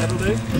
That'll do.